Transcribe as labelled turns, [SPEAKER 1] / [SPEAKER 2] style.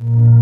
[SPEAKER 1] you